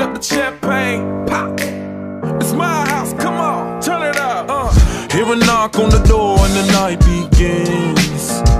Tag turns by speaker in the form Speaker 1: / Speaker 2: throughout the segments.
Speaker 1: open up the champagne, pop. It's my house, come on, turn it up. Uh. Hear a knock on the door and the night begins.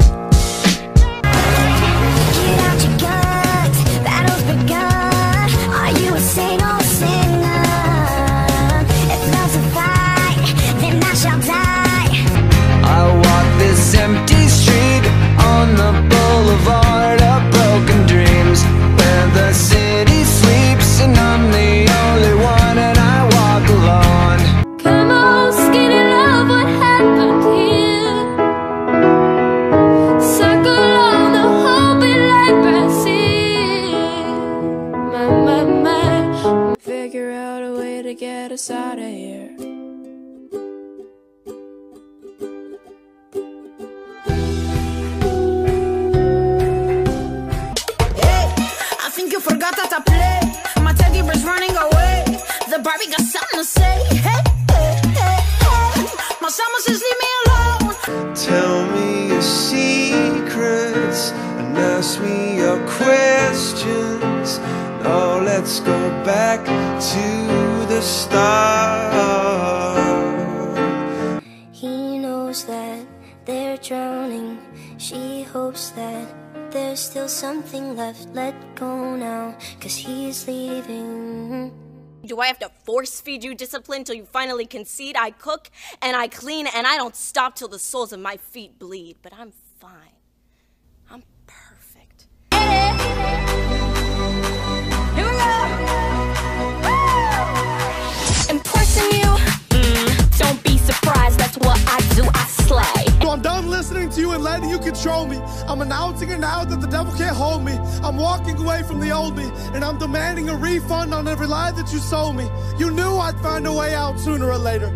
Speaker 2: Us out of here.
Speaker 3: I think you forgot that I play. My teddy bear's running away. The Barbie got something to say. Hey, hey, hey, hey. My summer says leave me alone.
Speaker 4: Tell me your secrets and ask me your questions. Now let's go back to the start.
Speaker 2: He knows that they're drowning. She hopes that there's still something left. Let go now, cause he's leaving.
Speaker 5: Do I have to force feed you discipline till you finally concede? I cook and I clean and I don't stop till the soles of my feet bleed. But I'm fine.
Speaker 6: listening to you and letting you control me. I'm announcing it now that the devil can't hold me. I'm walking away from the old me, and I'm demanding a refund on every lie that you sold me. You knew I'd find a way out sooner or later.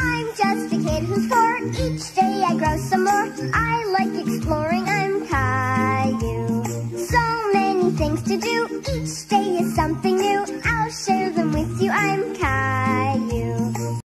Speaker 2: I'm just a kid who's four. Each day I grow some more. I like exploring. I'm Caillou. So many things to do. Each day is something new. I'll share them with you. I'm Caillou.